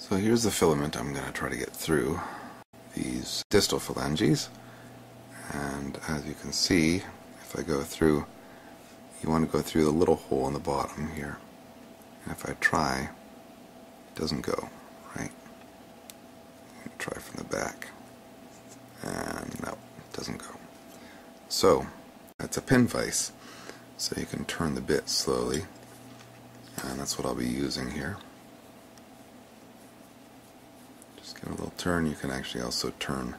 So here's the filament I'm going to try to get through these distal phalanges. And as you can see if I go through you want to go through the little hole in the bottom here. And if I try it doesn't go right? Try from the back. And no it doesn't go. So that's a pin vise. So you can turn the bit slowly. And that's what I'll be using here just give it a little turn. You can actually also turn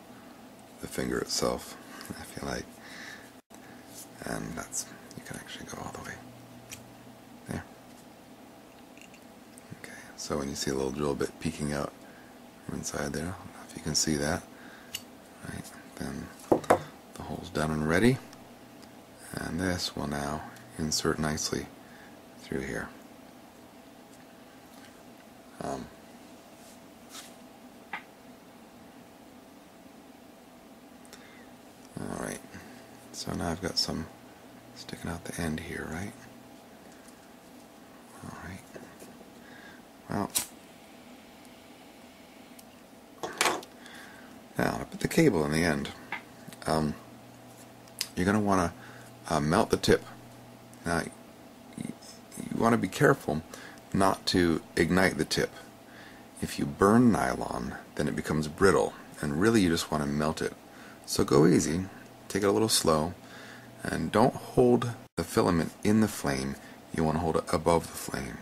the finger itself if you like. And that's you can actually go all the way. There. Okay so when you see a little drill bit peeking out from inside there if you can see that. Right then the hole's done and ready. And this will now insert nicely through here. Um, Alright, so now I've got some sticking out the end here, right? Alright. Well, now I put the cable in the end. Um, you're going to want to uh, melt the tip. Now, you want to be careful not to ignite the tip. If you burn nylon, then it becomes brittle, and really you just want to melt it so go easy, take it a little slow, and don't hold the filament in the flame. You want to hold it above the flame.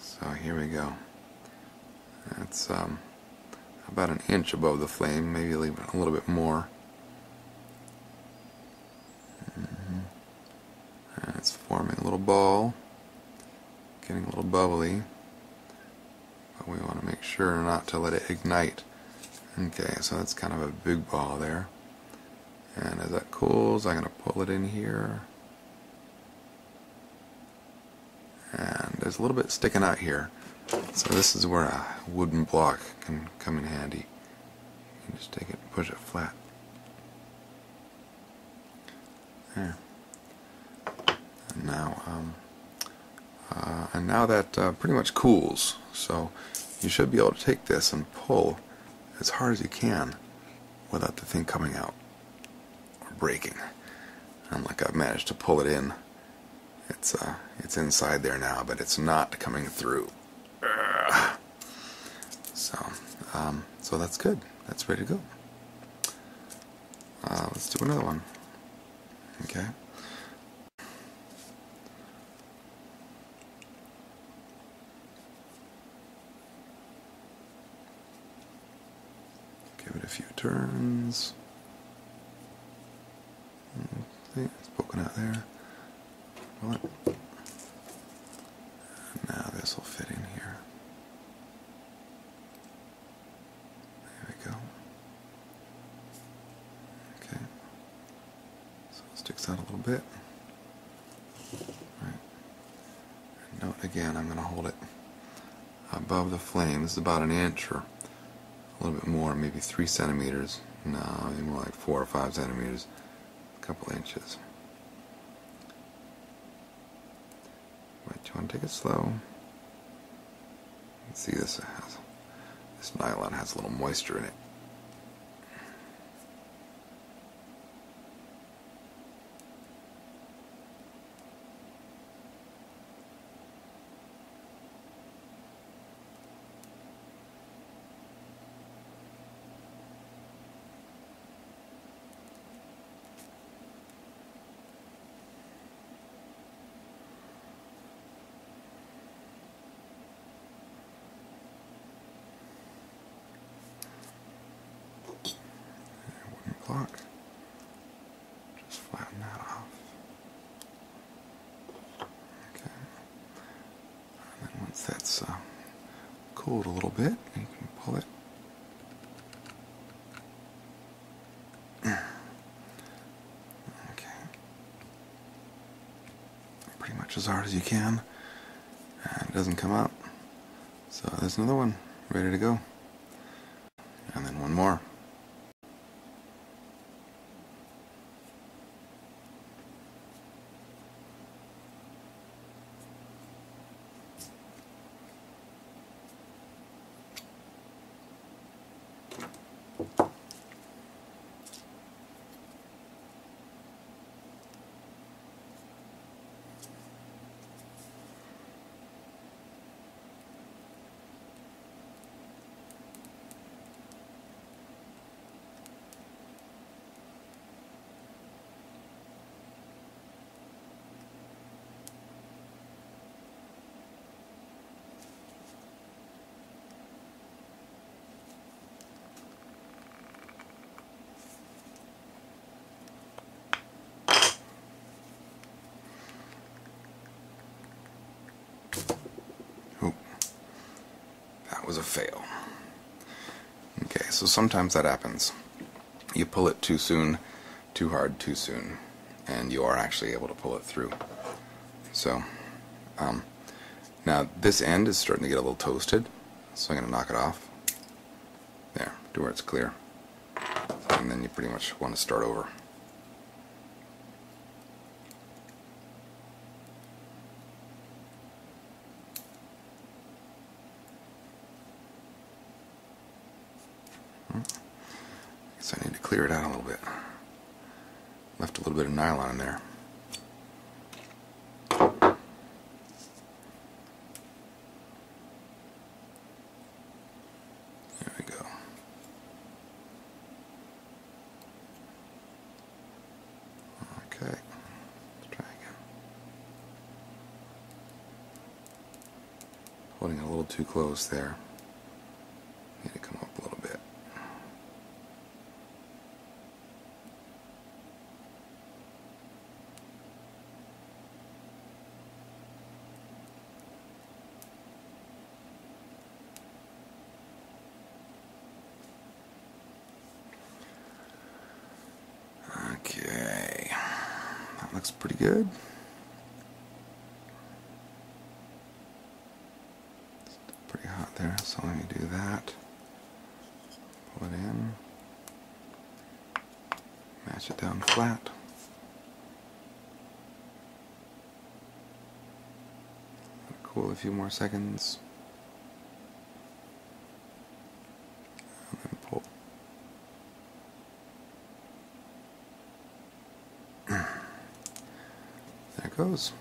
So here we go. That's um, about an inch above the flame, maybe leave it a little bit more. It's forming a little ball, getting a little bubbly, but we want to make sure not to let it ignite. Okay, so that's kind of a big ball there. And as that cools, I'm going to pull it in here. And there's a little bit sticking out here. So this is where a wooden block can come in handy. You can just take it and push it flat. There. And now, um, uh, and now that uh, pretty much cools. So you should be able to take this and pull as hard as you can without the thing coming out breaking. I'm like I've managed to pull it in. It's uh, it's inside there now, but it's not coming through. Ugh. So, um, so that's good. That's ready to go. Uh, let's do another one. Okay. Give it a few turns. See, it's poking out there. Well, now this will fit in here. There we go. Okay. So it sticks out a little bit. Note again, I'm going to hold it above the flame. This is about an inch or a little bit more, maybe three centimeters. No, maybe more like four or five centimeters, couple inches. But you want to take it slow. see this has this nylon has a little moisture in it. Just flatten that off. Okay. And then once that's uh, cooled a little bit, you can pull it. Okay. Pretty much as hard as you can. And it doesn't come out. So there's another one ready to go. And then one more. Was a fail. Okay, so sometimes that happens. You pull it too soon, too hard, too soon, and you are actually able to pull it through. So, um, now this end is starting to get a little toasted, so I'm going to knock it off. There, to where it's clear. And then you pretty much want to start over. So I need to clear it out a little bit. Left a little bit of nylon in there. There we go. Okay, let's try again. Holding it a little too close there. Need to come up a little bit. Okay, that looks pretty good. It's pretty hot there, so let me do that. Pull it in, match it down flat. Cool a few more seconds. And then pull. There it goes.